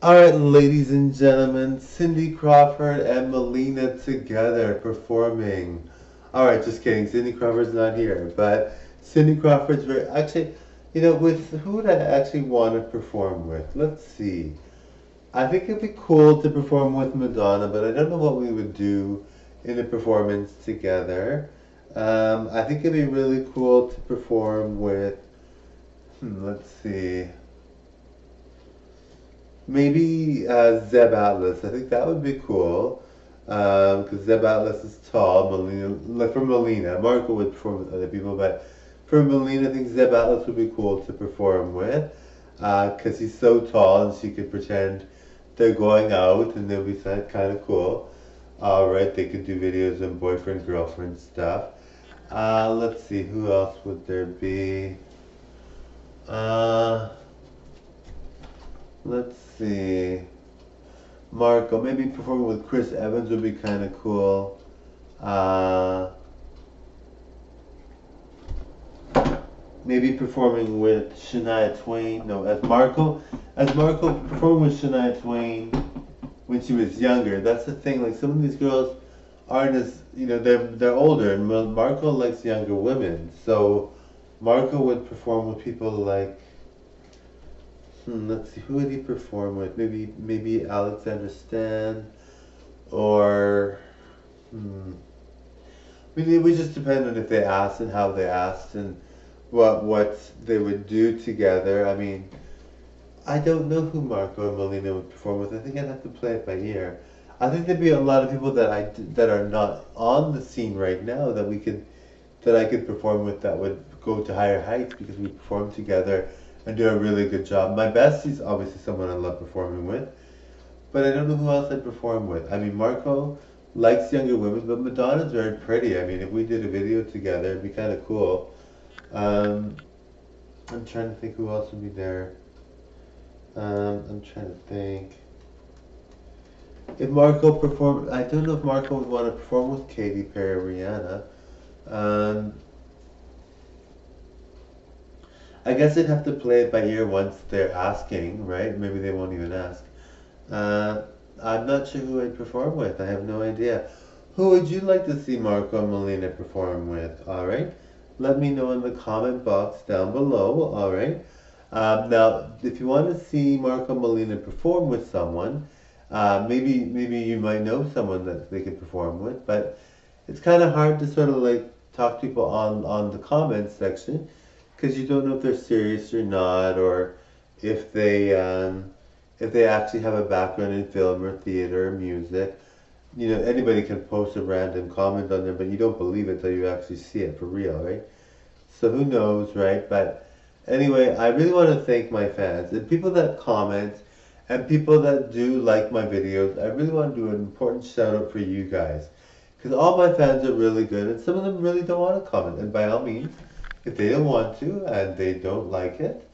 All right, ladies and gentlemen, Cindy Crawford and Mileena together performing. All right, just kidding. Cindy Crawford's not here, but Cindy Crawford's very actually. You know, with who would I actually want to perform with? Let's see. I think it'd be cool to perform with Madonna, but I don't know what we would do in a performance together. Um, I think it'd be really cool to perform with. Hmm, let's see. Maybe uh, Zeb Atlas. I think that would be cool. Because um, Zeb Atlas is tall. For Mileena, Marco would perform with other people, but for Mileena, I think Zeb Atlas would be cool to perform with. Because uh, he's so tall and she could pretend they're going out and they'll be kind of cool. Alright, they could do videos on boyfriend, girlfriend stuff. Uh, let's see, who else would there be? Uh, let's see. Marco, maybe performing with Chris Evans would be kind of cool. Uh, maybe performing with Shania Twain. No, as Marco, as Marco performing with Shania Twain when she was younger. That's the thing. Like some of these girls aren't as you know they're they're older, and Marco likes younger women. So Marco would perform with people like Hmm, let's see, who would he perform with? Maybe maybe Alexandra Stan, or hmm. I mean, it would just depend on if they asked and how they asked and what what they would do together. I mean, I don't know who Marco and Mileena would perform with. I think I'd have to play it by ear. I think there'd be a lot of people that I that are not on the scene right now that we could that I could perform with that would go to higher heights because we perform together and do a really good job. My bestie's is obviously someone I love performing with, but I don't know who else I'd perform with. I mean, Marco likes younger women, but Madonna's very pretty. I mean, if we did a video together, it'd be kind of cool. Um, I'm trying to think who else would be there. Um, I'm trying to think. If Marco performed, I don't know if Marco would want to perform with Katy Perry or Rihanna. Um, I guess they'd have to play it by ear once they're asking, right? Maybe they won't even ask. Uh, I'm not sure who I'd perform with. I have no idea. Who would you like to see Marco and Mileena perform with? All right. Let me know in the comment box down below. All right. Um, now, if you want to see Marco Mileena perform with someone, uh, maybe maybe you might know someone that they could perform with, but it's kind of hard to sort of like talk to people on on the comments section because you don't know if they're serious or not, or if they um, if they actually have a background in film or theater or music. You know, anybody can post a random comment on there, but you don't believe it until you actually see it for real, right? So who knows, right? But anyway, I really want to thank my fans and people that comment and people that do like my videos. I really want to do an important shout out for you guys because all my fans are really good and some of them really don't want to comment. And by all means, if they don't want to and they don't like it,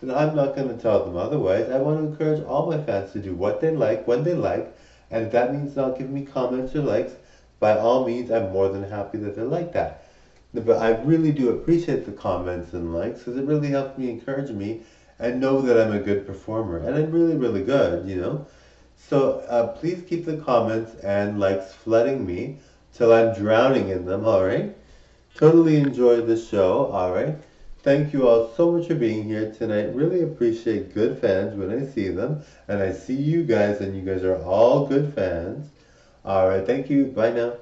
then I'm not going to tell them otherwise. I want to encourage all my fans to do what they like, when they like, and if that means not giving me comments or likes, by all means, I'm more than happy that they like that. But I really do appreciate the comments and likes because it really helps me encourage me and know that I'm a good performer. And I'm really, really good, you know. So uh, please keep the comments and likes flooding me till I'm drowning in them, all right? Totally enjoyed the show. All right. Thank you all so much for being here tonight. Really appreciate good fans when I see them. And I see you guys, and you guys are all good fans. All right. Thank you. Bye now.